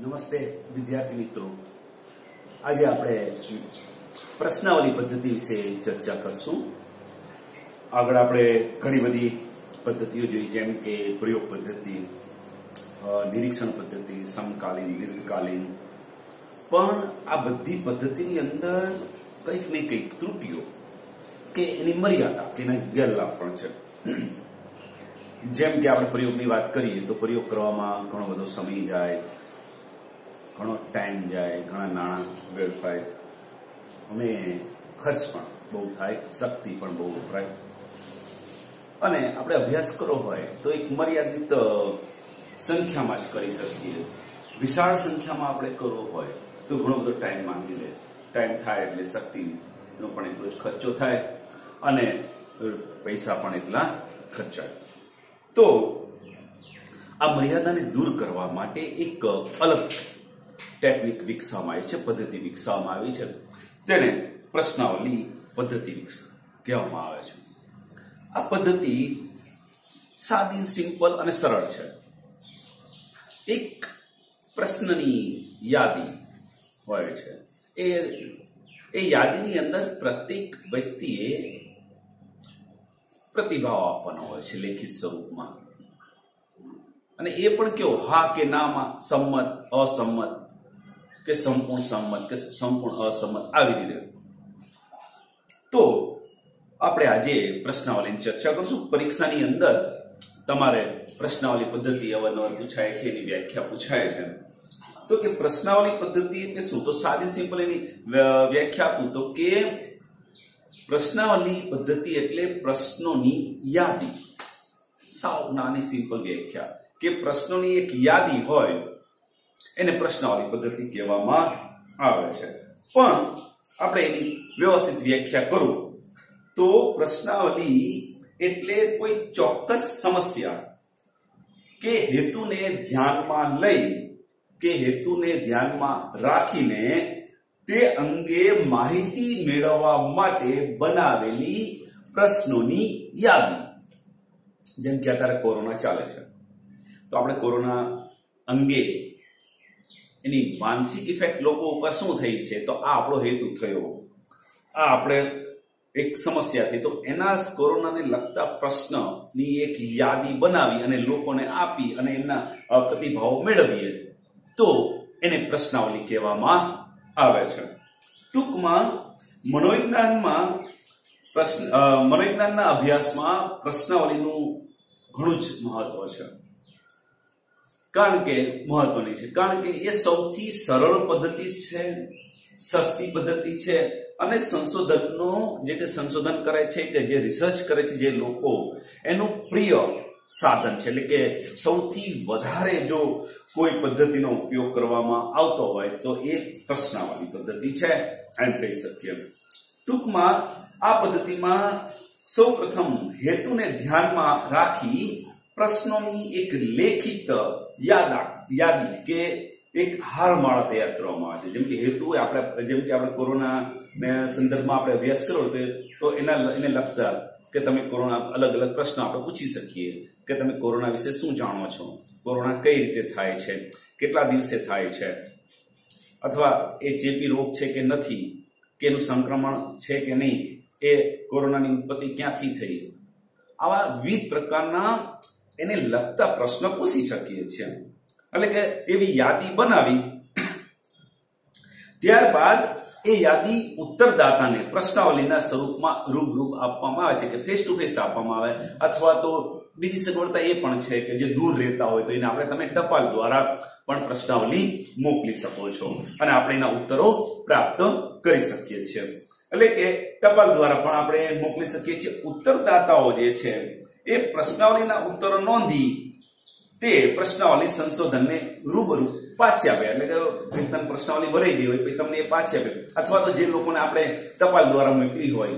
નમસ્તે વિદ્યાર્થી મિત્રો. આજે આપણે પ્રશ્નાવલી પદ્ધતિ વિશે ચર્ચા કરશું. આગળ આપણે ઘણી બધી પદ્ધતિઓ જોઈ, જેમ કે પ્રયોગ પદ્ધતિ નિરીક્ષણ પદ્ધતિ, સમકાલીન, દીર્ઘકાલીન. પણ આ બધી પદ્ધતિની અંદર કંઈક ને કંઈક ત્રુટીઓ કે એની મર્યાદા, કે એના ગેરલાભ પણ છે. જેમ કે આપણે પ્રયોગની વાત કરીએ તો પ્રયોગ કરવામાં ઘણો બધો સમય જાય ઘણો ટાઈમ જાય, ઘણા નાણાં વેડફાય. અને ખર્ચ પણ બહુ થાય, શક્તિ પણ બહુ વપરાય. અને આપણે અભ્યાસ કરવો હોય તો એક મર્યાદિત સંખ્યામાં જ કરી શકીએ. વિશાળ સંખ્યામાં આપણે કરવો હોય તો ઘણો બધો ટાઈમ માંગી લે ટાઈમ થાય એટલે શક્તિનો પણ એટલો જ ખર્ચો થાય અને પૈસા પણ એટલા ખર્ચાય. તો આ મર્યાદાને દૂર કરવા માટે એક અલગ ટેકનિક વિકસાવવામાં આવી છે, પદ્ધતિ વિકસાવવામાં આવી છે. તેને પ્રશ્નાવલી પદ્ધતિ કહેવામાં આવે છે. આ પદ્ધતિ સાદી, સિમ્પલ અને સરળ છે. એક પ્રશ્નની યાદી હોય છે. એ એ યાદીની અંદર પ્રત્યેક વ્યક્તિએ પ્રતિભાવ આપવાનો હોય છે લેખિત સ્વરૂપમાં. અને એ પણ કેવો, હા કે નામાં સંમત, અસંમત કે સંપૂર્ણ સંમત, કે સંપૂર્ણ અસંમત, આવી રીતે. તો આપણે આજે પ્રશ્નાવલીની ચર્ચા કરશું. પરીક્ષાની અંદર તમારે પ્રશ્નાવલી પદ્ધતિ અવારનવાર પૂછાય છે, એની વ્યાખ્યા પૂછાય છે. તો કે પ્રશ્નાવલી પદ્ધતિ એટલે શું? તો સાદી, સિમ્પલ એની વ્યાખ્યા આપું. તો કે પ્રશ્નાવલી પદ્ધતિ એટલે પ્રશ્નોની યાદી. સાવ નાની, સિમ્પલ વ્યાખ્યા. કે પ્રશ્નોની એક યાદી હોય એને પ્રશ્નાવલી પદ્ધતિ કહેવામાં આવે છે. પણ આપણે એની વ્યવસ્થિત વ્યાખ્યા કરું તો પ્રશ્નાવલી એટલે કોઈ ચોક્કસ સમસ્યા કે હેતુને ધ્યાનમાં લઈ કે હેતુને ધ્યાનમાં રાખીને તે અંગે માહિતી મેળવવા માટે બનાવેલી પ્રશ્નોની યાદી. જેમ કે અત્યારે કોરોના ચાલે છે. તો આપણે કોરોના અંગે એની માનસિક ઇફેક્ટ લોકો ઉપર શું થઈ છે? તો આ આપણો હેતુ થયો. આ આપણે એક સમસ્યા થઈ તો એના કોરોનાને લગતા પ્રશ્નની એક યાદી બનાવી અને લોકોને આપી અને એમના પ્રતિભાવો મેળવીએ. તો એને પ્રશ્નાવલી કહેવામાં આવે છે. ટૂંકમાં મનોવિજ્ઞાનમાં પ્રશ્ન મનોવિજ્ઞાનના અભ્યાસમાં પ્રશ્નાવલીનું ઘણું જ મહત્વ છે. કારણ કે મહત્વની છે. કારણ કે એ સૌથી સરળ પદ્ધતિ છે, સસ્તી પદ્ધતિ છે અને સંશોધનનો જે તે સંશોધન કરે છે કે જે રિસર્ચ કરે છે જે લોકો, એનું પ્રિય સાધન છે. એટલે કે સૌથી વધારે જો કોઈ પદ્ધતિનો ઉપયોગ કરવામાં આવતો હોય તો એ પ્રશ્નાવાળી પદ્ધતિ છે. એમ કહી શકીએ. ટૂંકમાં આ પદ્ધતિમાં સૌ પ્રથમ હેતુને ધ્યાનમાં રાખી પ્રશ્નોની એક લેખિત યાદ યાદી કે એક હારમાળા તૈયાર કરવામાં આવે છે. જેમ કે હેતુ આપણે જેમ કે આપણે કોરોના સંદર્ભમાં આપણે અભ્યાસ કરો તો એના એને લગતા કે તમે કોરોના અલગ અલગ પ્રશ્નો આપણે પૂછી શકીએ કે તમે કોરોના વિશે શું જાણો છો? કોરોના કઈ રીતે થાય છે? કેટલા દિવસે થાય છે? અથવા એ ચેપી રોગ છે કે નથી, કે એનું સંક્રમણ છે કે નહીં, એ કોરોનાની ઉત્પત્તિ ક્યાંથી થઈ? આવા વિવિધ પ્રકારના એને લગતા પ્રશ્ન પૂછી શકીએ છીએ. એટલે કે એવી યાદી બનાવી. ત્યારબાદ એ યાદી ઉત્તરદાતાને પ્રશ્નાવલીના સ્વરૂપમાં રૂબરૂપ આપવામાં આવે છે કે ફેસ ટુ ફેસ આપવામાં આવે. અથવા તો બીજી સગવડતા એ પણ છે કે જે દૂર રહેતા હોય તો એને આપણે તમે ટપાલ દ્વારા પણ પ્રશ્નાવલી મોકલી શકો છો. અને આપણે એના ઉત્તરો પ્રાપ્ત કરી શકીએ છીએ. એટલે કે ટપાલ દ્વારા પણ આપણે મોકલી શકીએ છીએ. ઉત્તરદાતાઓ જે છે એ પ્રશ્નાવલીના ઉત્તરો નોંધી તે પ્રશ્નાવલી સંશોધનને રૂબરૂ પાછી આપે. એટલે કે વેતન પ્રશ્નાવલી ભરાઈ ગઈ હોય, પછી તમને એ પાછી આપે. અથવા તો જે લોકોને આપણે ટપાલ દ્વારા મોકલી હોય,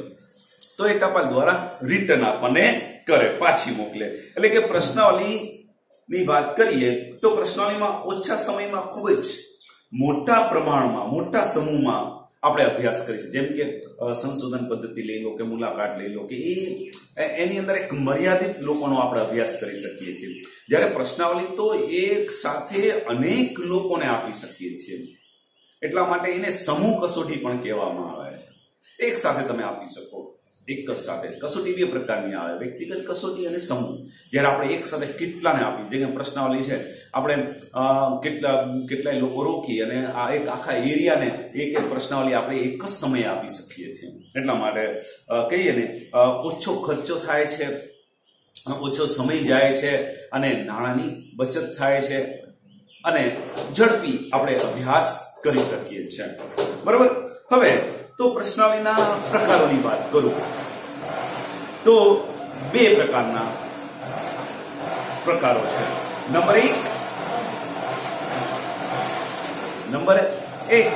તો એ ટપાલ દ્વારા રિટર્ન આપણને કરે, પાછી મોકલે. એટલે કે પ્રશ્નાવલી ની વાત કરીએ, તો પ્રશ્નાવલીમાં ઓછા સમયમાં ખૂબ જ મોટા પ્રમાણમાં, મોટા સમૂહમાં આપણે અભ્યાસ છીએ જેમ કે સંશોધન પદ્ધતિ લઈ લો કે મુલાકાત લઈ લો કે એ- એની અંદર એક મર્યાદિત લોકોનો આપણે અભ્યાસ કરી શકીએ છીએ. જ્યારે પ્રશ્નાવલી તો એક સાથે અનેક લોકોને આપી શકીએ છીએ. એટલા માટે એને સમૂહ કસોટી પણ કહેવામાં આવે છે. એક સાથે તમે આપી શકો. એક સાથે. કસોટી બે પ્રકારની આવે. વ્યક્તિગત કસોટી અને સમૂહ. જ્યારે આપણે એક સાથે કેટલાને આપી જે પ્રશ્નાવલી છે, આપણે કેટલા, કેટલાય લોકો રોકી અને આ એક આખા એરિયાને એક એક પ્રશ્નાવલી આપણે એક જ સમયે આપી શકીએ છીએ. એટલા માટે કહીએ ને ઓછો ખર્ચો થાય છે ઓછો સમય જાય છે, અને નાણાંની બચત થાય છે, અને ઝડપી આપણે અભ્યાસ કરી શકીએ છીએ. બરાબર? હવે તો પ્રશ્નાવલીના પ્રકારોની વાત કરું. તો બે પ્રકારના પ્રકારો છે. નંબર એક નંબર એક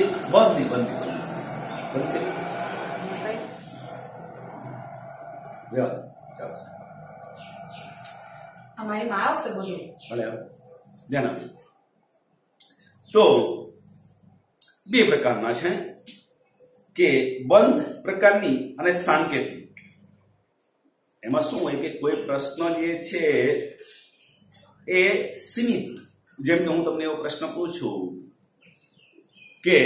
એક બંધ બંધ. અમારી માં આવશે બધું ધ્યાન આપજો. તો બે પ્રકારના છે કે બંધ પ્રકારની અને સાંકેતિક. એમાં શું હોય કે કોઈ પ્રશ્ન જે છે એ સીમિત. જેમ કે હું તમને એવો પ્રશ્ન પૂછું કે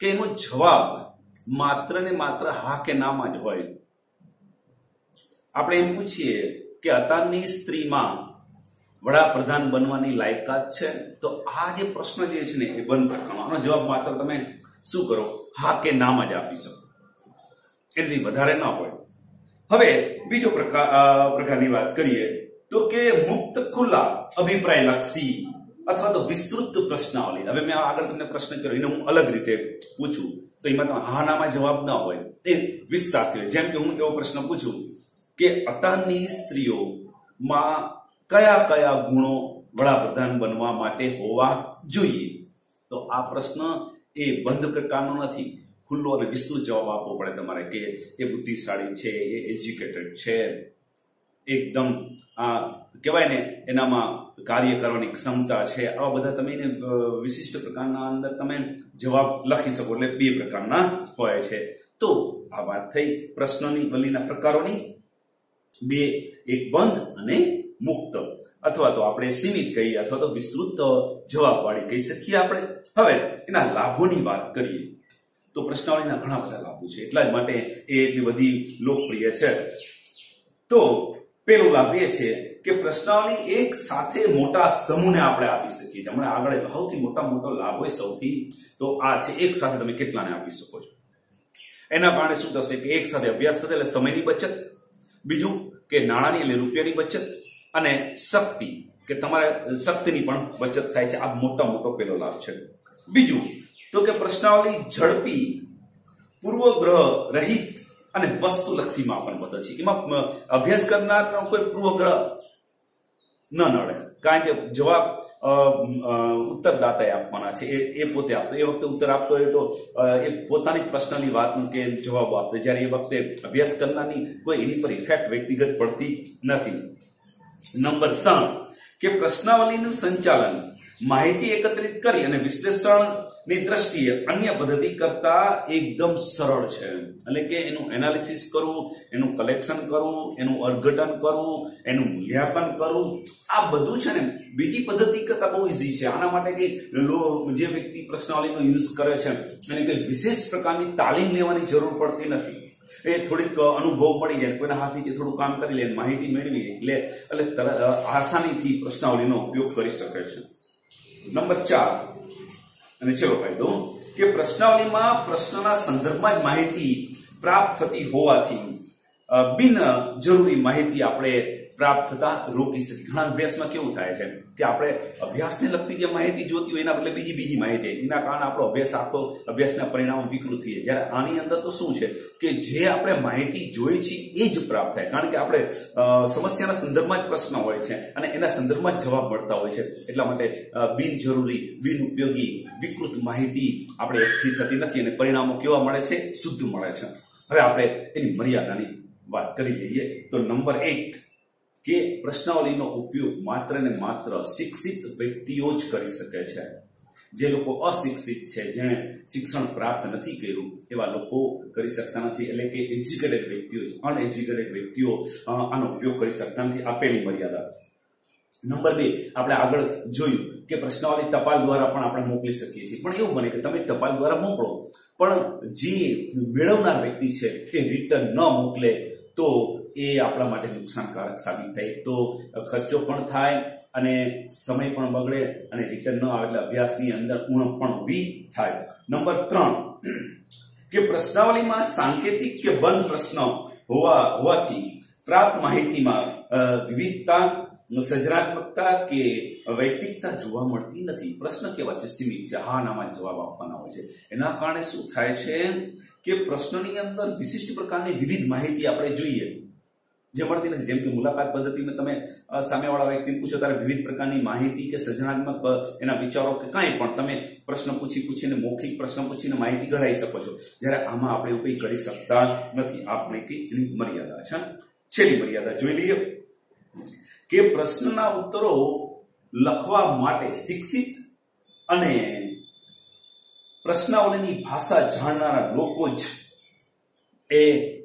કે એનો જવાબ માત્ર ને માત્ર હા કે નામાં જ હોય. આપણે એમ પૂછીએ કે અત્યારની સ્ત્રીમાં વડાપ્રધાન બનવાની લાયકાત છે? તો આ જે પ્રશ્ન જે છે ને એ બંધ પ્રકારનો આનો જવાબ માત્ર તમે શું કરો? હા કે નામ જ આપી શકો. એનાથી વધારે ન હોય. હવે બીજો પ્રકાર અ, પ્રકારની વાત કરીએ તો કે મુક્ત ખુલ્લા અભિપ્રાય લક્ષી અથવા તો વિસ્તૃત પ્રશ્નાવલી. હવે મેં આગળ તમને પ્રશ્ન કર્યો એને હું અલગ રીતે પૂછું. તો એમાં તમે હા નામાં જવાબ ન હોય. એ વિસ્તારથી હોય. જેમ કે હું એવો પ્રશ્ન પૂછું કે અત્યારની સ્ત્રીઓમાં કયા કયા ગુણો વડાપ્રધાન બનવા માટે હોવા જોઈએ? તો આ પ્રશ્ન એ બંધ પ્રકારનો નથી. ખુલ્લો અને વિસ્તૃત જવાબ આપવો પડે તમારે કે એ બુદ્ધિશાળી છે, એ એજ્યુકેટેડ છે. એકદમ, આ કહેવાય ને, એનામાં કાર્ય કરવાની ક્ષમતા છે. આવા બધા તમે એને વિશિષ્ટ પ્રકારના અંદર તમે જવાબ લખી શકો એટલે બે પ્રકારના હોય છે. તો આ વાત થઈ પ્રશ્નની વલીના પ્રકારોની. બે, એક બંધ અને મુક્ત. અથવા તો આપણે સીમિત કહીએ, અથવા તો વિસ્તૃત જવાબવાળી કહી શકીએ આપણે. હવે એના લાભોની વાત કરીએ. તો પ્રશ્નાવલીના ઘણા બધા લાભો છે. એટલા માટે એ એટલી બધી લોકપ્રિય છે. તો પેલો લાભ એ છે કે પ્રશ્નાવલી એક સાથે મોટા સમૂહને આપણે આપી શકીએ છીએ. હમણાં આગળ સૌથી મોટા મોટો લાભ હોય સૌથી, તો આ છે એક સાથે તમે કેટલાને આપી શકો છો? એના કારણે શું થશે કે એક સાથે અભ્યાસ થશે એટલે સમયની બચત. બીજું કે નાણાંની એટલે રૂપિયાની બચત. અને શક્તિ, કે તમારે શક્તિની પણ બચત થાય છે. આ મોટા મોટો પેલો લાભ છે. બીજું, તો કે પ્રશ્નાવલી ઝડપી, પૂર્વગ્રહ રહિત અને વસ્તુલક્ષી માપન પદ્ધતિ છે. એમાં અભ્યાસ કરનારનો કોઈ પૂર્વગ્રહ ન નડે. કારણ કે જવાબ ઉત્તરદાતાએ આપવાના છે. એ એ પોતે આપતો. એ વખતે ઉત્તર આપતો હોય તો એ પોતાની પ્રશ્નની વાતનું કે જવાબ આપતો જ્યારે એ વખતે અભ્યાસ કરનારની કોઈ એની પર ઇફેક્ટ વ્યક્તિગત પડતી નથી. નંબર ત્રણ, કે પ્રશ્નાવલીનું સંચાલન, માહિતી એકત્રિત કરી અને વિશ્લેષણની દ્રષ્ટિએ અન્ય પદ્ધતિ કરતા એકદમ સરળ છે. એટલે કે એનું એનાલિસિસ કરવું, એનું કલેક્શન કરવું, એનું અર્ઘટન કરવું, એનું મૂલ્યાંકન કરવું, આ બધું છે ને બીજી પદ્ધતિ કરતા બહુ ઇઝી છે. આના માટે લો- જે વ્યક્તિ પ્રશ્નાવલીનો યુઝ કરે છે, એને કઈ વિશેષ પ્રકારની તાલીમ લેવાની જરૂર પડતી નથી. એ થોડીક અનુભવ પડી જાય કોઈના હાથથી થોડું કામ કરી લે માહિતી મેળવી લે, એટલે આસાનીથી પ્રશ્નાવલીનો ઉપયોગ કરી શકે છે. નંબર ચાર. અને છેલ્લો ફાયદો કે પ્રશ્નાવલીમાં પ્રશ્નના સંદર્ભમાં જ માહિતી પ્રાપ્ત થતી હોવાથી બિન જરૂરી માહિતી આપણે પ્રાપ્ત થતા રોકી શકે ઘણા અભ્યાસમાં કેવું થાય છે કે આપણે અભ્યાસને લગતી જે માહિતી જોતી હોય એના બદલે બીજી બીજી માહિતી એના કારણે આપણો અભ્યાસ આખો અભ્યાસના પરિણામો વિકૃત થઈ જાય જ્યારે આની અંદર તો શું છે કે જે આપણે માહિતી જોઈ છે એ જ પ્રાપ્ત થાય. કારણ કે આપણે સમસ્યાના સંદર્ભમાં જ પ્રશ્ન હોય છે અને એના સંદર્ભમાં જ જવાબ મળતા હોય છે. એટલા માટે બિનજરૂરી બિનજરૂરી, બિનઉપયોગી, વિકૃત માહિતી આપણે એકઠી થતી નથી અને પરિણામો કેવા મળે છે? શુદ્ધ મળે છે. હવે આપણે એની મર્યાદાની વાત કરી લઈએ તો નંબર એક કે પ્રશ્નાવલીનો ઉપયોગ માત્ર ને માત્ર શિક્ષિત વ્યક્તિઓ જ કરી શકે છે. જે લોકો અશિક્ષિત છે, જેણે શિક્ષણ પ્રાપ્ત નથી કર્યું, એવા લોકો કરી શકતા નથી. એટલે કે એજ્યુકેટેડ વ્યક્તિઓ અનએજ્યુકેટેડ વ્યક્તિઓ આનો ઉપયોગ કરી શકતા નથી. આપેલી મર્યાદા. નંબર બે, આપણે આગળ જોયું કે પ્રશ્નાવલી ટપાલ દ્વારા પણ આપણે મોકલી શકીએ છીએ. પણ એવું બને કે તમે ટપાલ દ્વારા મોકલો. પણ જે મેળવનાર વ્યક્તિ છે, એ રિટર્ન ન મોકલે તો એ આપણા માટે નુકસાનકારક સાબિત થાય. તો ખર્ચો પણ થાય અને સમય પણ બગડે અને રિટર્ન ન આવે એટલે અભ્યાસની અંદર ઉણપ પણ ઊભી થાય. નંબર ત્રણ, કે પ્રશ્નાવલીમાં સાંકેતિક કે બંધ પ્રશ્ન હોવા, હોવાથી પ્રાપ્ત માહિતીમાં વિવિધતા, સર્જનાત્મકતા કે વૈયક્તિકતા જોવા મળતી નથી. પ્રશ્ન કેવા છે? સીમિત છે. હા નામાં જવાબ આપવાના હોય છે. એના કારણે શું થાય છે? કે પ્રશ્નની અંદર વિશિષ્ટ પ્રકારની વિવિધ માહિતી આપણે જોઈએ. જે મળતી નથી. જેમ કે મુલાકાત પદ્ધતિમાં તમે સામેવાળા વ્યક્તિને પૂછો ત્યારે વિવિધ પ્રકારની માહિતી કે સર્જનાત્મક એના વિચારો કે કાંઈ પણ? તમે પ્રશ્ન પૂછી પૂછીને, મૌખિક પ્રશ્ન પૂછીને માહિતી ઘડાઈ શકો છો. જ્યારે આમાં આપણે એવું કંઈ કરી શકતા નથી. આપણે કંઈ એની મર્યાદા છે છેલ્લી મર્યાદા જોઈ લઈએ. કે પ્રશ્નના ઉત્તરો લખવા માટે શિક્ષિત અને પ્રશ્નાવલીની ભાષા જાણનારા લોકો જ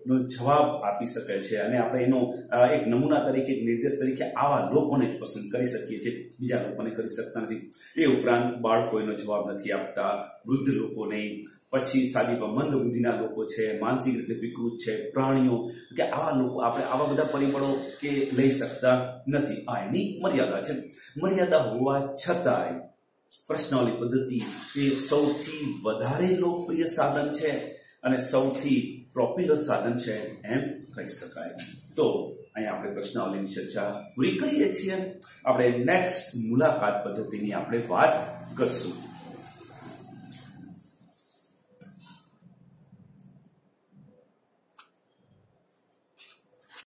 એનો જવાબ આપી શકે છે અને આપણે એનો એક નમૂના તરીકે નિર્દેશ તરીકે આવા લોકોને જ પસંદ કરી શકીએ છીએ. બીજા લોકોને કરી શકતા નથી. એ ઉપરાંત બાળકો એનો જવાબ નથી આપતા, વૃદ્ધ લોકોને, પછી સાદીમાં મંદ બુદ્ધિના લોકો છે, માનસિક રીતે વિકૃત છે, પ્રાણીઓ, કે આવા લોકો આપણે આવા બધા પરિબળો કે લઈ શકતા નથી. આ એની મર્યાદા છે. મર્યાદા હોવા છતાંય પ્રશ્નાવલી પદ્ધતિ એ સૌથી વધારે લોકપ્રિય સાધન છે અને સૌથી પોપ્યુલર સાધન છે એમ કહી શકાય. તો અહીંયા આપણે પ્રશ્નાવલીની ચર્ચા પૂરી કરીએ છીએ. આપણે નેક્સ્ટ મુલાકાત પદ્ધતિની આપણે વાત કરશું.